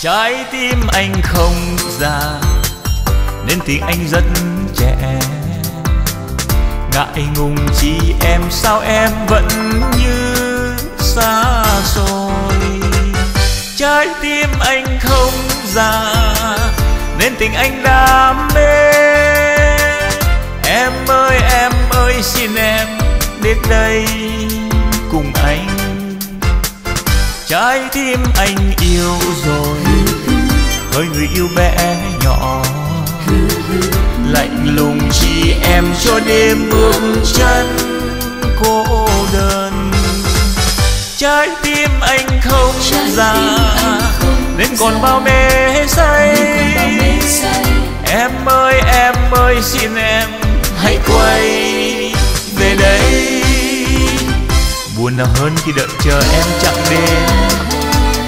trái tim anh không già, nên tiếng anh rất trẻ. Ngại ngùng chi em, sao em vẫn như xa xôi? Trái tim anh không già, nên tình anh đam mê. Em ơi em ơi, xin em đến đây cùng anh trái tim anh yêu rồi. Hơi người yêu bé nhỏ. Lạnh lùng chỉ em cho đêm bước chân cô đơn. Trái tim anh không già. nên còn bao mê say. Em ơi em ơi xin em hãy quay buồn nào hơn khi đợi chờ em chẳng đến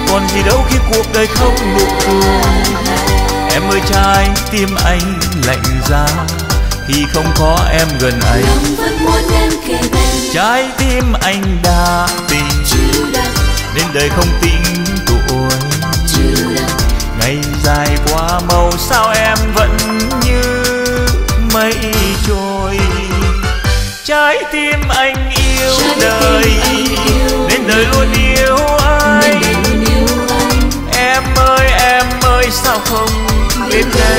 còn gì đâu khi cuộc đời không nụ cười. Em ơi trái tim anh lạnh giá khi không có em gần anh. Trái tim anh đã tình nên đời không tính tuổi. Ngày dài qua màu sao em vẫn đời luôn yêu anh. Em ơi em ơi sao không đến đây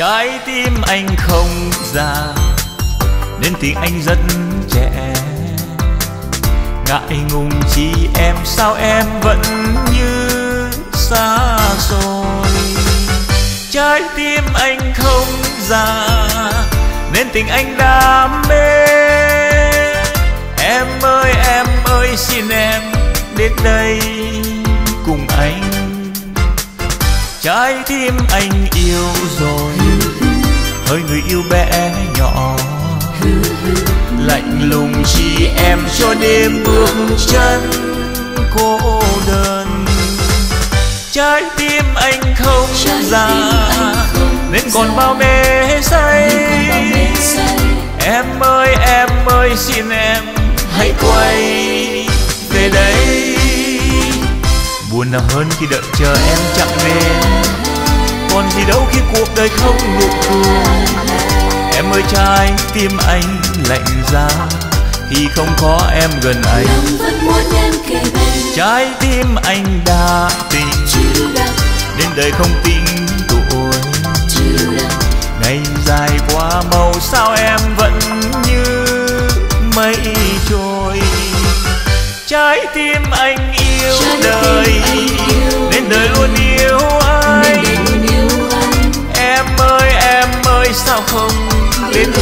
trái tim anh không già, nên tiếng anh rất trẻ. Ngại ngùng chi em, sao em vẫn như xa xôi trái tim anh không già, nên tình anh đam mê. Em ơi em ơi, xin em đến đây cùng anh. Trái tim anh yêu rồi người yêu bé nhỏ. Lạnh lùng chỉ em cho đêm bước chân cô đơn. Trái tim anh không già tim anh không nên còn già. bao mê say nên còn bao mê say. Em ơi em ơi xin em hãy quay về đây. Buồn nào hơn khi đợi chờ em chẳng đến còn gì đâu khi cuộc đời không nụ cười em ơi trái tim anh lạnh giá. Khi không có em gần anh. Trái tim anh đã tình nên đời không tính tuổi. Ngày dài qua màu sao em vẫn như mây trôi? Trái tim anh yêu đời nên đời luôn yêu anh không đến